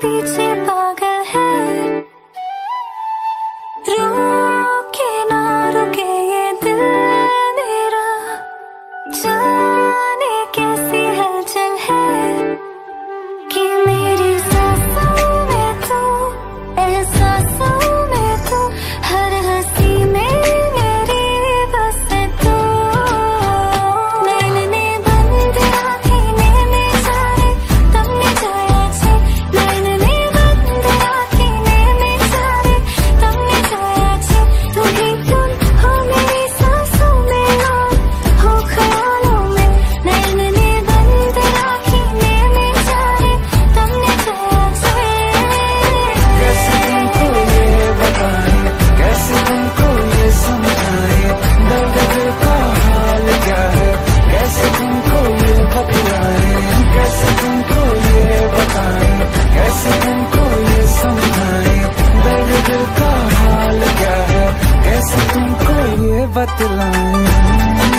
beats in the तुमको ये बतलाया